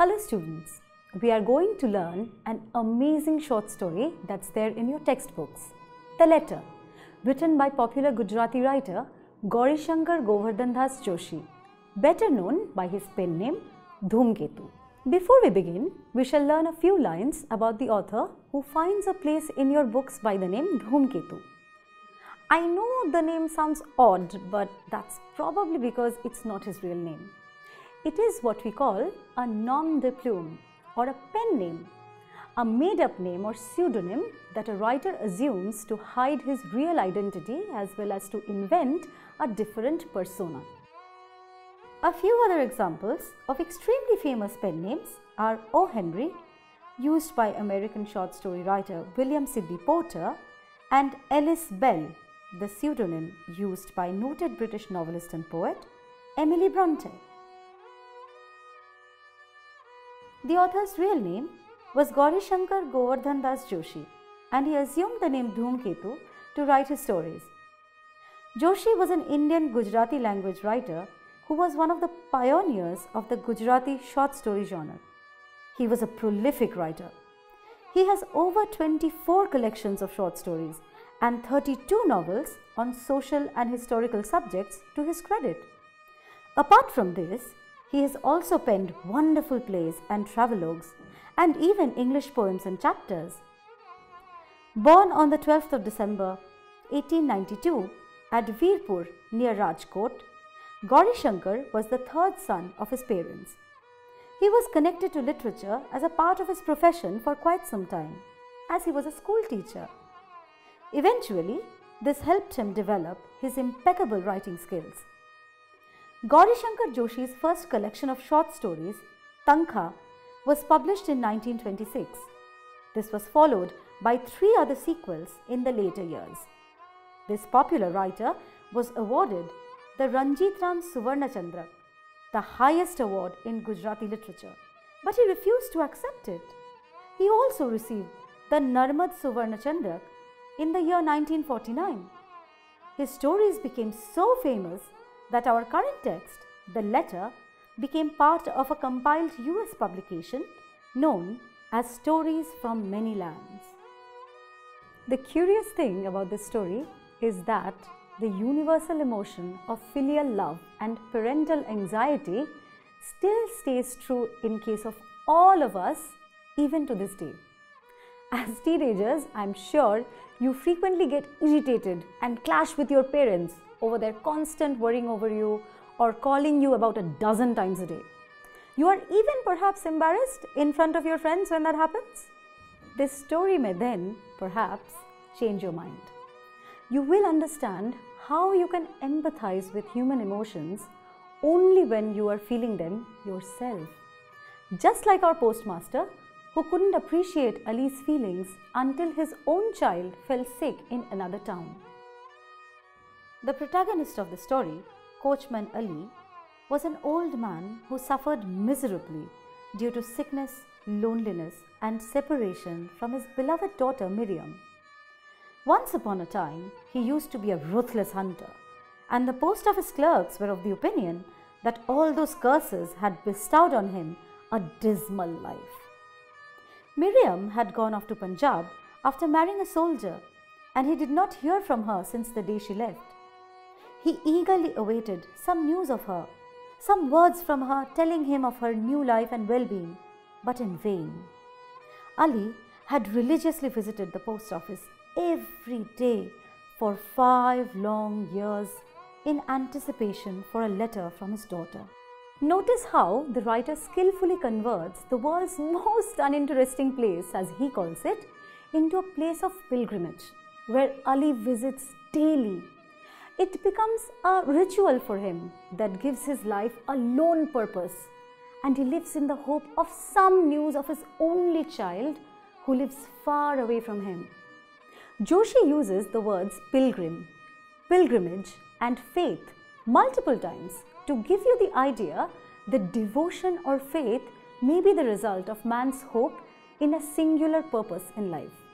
Hello students, we are going to learn an amazing short story that's there in your textbooks. The Letter, written by popular Gujarati writer Gauri Shankar Govardhan Das Joshi, better known by his pen name Dhumketu. Before we begin, we shall learn a few lines about the author who finds a place in your books by the name Dhumketu. I know the name sounds odd, but that's probably because it's not his real name. It is what we call a nom de plume or a pen name, a made up name or pseudonym that a writer assumes to hide his real identity as well as to invent a different persona. A few other examples of extremely famous pen names are O. Henry, used by American short story writer William Sidney Porter, and Ellis Bell, the pseudonym used by noted British novelist and poet Emily Bronte. The author's real name was Gauri Shankar Govardhan Das Joshi and he assumed the name Dhumketu to write his stories. Joshi was an Indian Gujarati language writer who was one of the pioneers of the Gujarati short story genre. He was a prolific writer. He has over 24 collections of short stories and 32 novels on social and historical subjects to his credit. Apart from this, he has also penned wonderful plays and travelogues and even English poems and chapters. Born on the 12th of December 1892 at Veerpur near Rajkot, Gauri Shankar was the third son of his parents. He was connected to literature as a part of his profession for quite some time, as he was a school teacher. Eventually, this helped him develop his impeccable writing skills. Gauri Shankar Joshi's first collection of short stories, Tankha, was published in 1926. This was followed by three other sequels in the later years. This popular writer was awarded the Ranjit Ram Suvarnachandrak, the highest award in Gujarati literature, but he refused to accept it. He also received the Narmad Suvarnachandrak in the year 1949. His stories became so famous that our current text, the letter, became part of a compiled US publication known as Stories from Many Lands. The curious thing about this story is that the universal emotion of filial love and parental anxiety still stays true in case of all of us even to this day. As teenagers, I'm sure you frequently get irritated and clash with your parents over their constant worrying over you or calling you about a dozen times a day. You are even perhaps embarrassed in front of your friends when that happens. This story may then, perhaps, change your mind. You will understand how you can empathize with human emotions only when you are feeling them yourself. Just like our postmaster, who couldn't appreciate Ali's feelings until his own child fell sick in another town. The protagonist of the story, Coachman Ali, was an old man who suffered miserably due to sickness, loneliness, and separation from his beloved daughter Miriam. Once upon a time, he used to be a ruthless hunter, and the post office clerks were of the opinion that all those curses had bestowed on him a dismal life. Miriam had gone off to Punjab after marrying a soldier, and he did not hear from her since the day she left. He eagerly awaited some news of her, some words from her telling him of her new life and well being, but in vain. Ali had religiously visited the post office every day for five long years in anticipation for a letter from his daughter. Notice how the writer skillfully converts the world's most uninteresting place, as he calls it, into a place of pilgrimage where Ali visits daily. It becomes a ritual for him that gives his life a lone purpose, and he lives in the hope of some news of his only child who lives far away from him. Joshi uses the words pilgrim, pilgrimage, and faith multiple times to give you the idea that devotion or faith may be the result of man's hope in a singular purpose in life.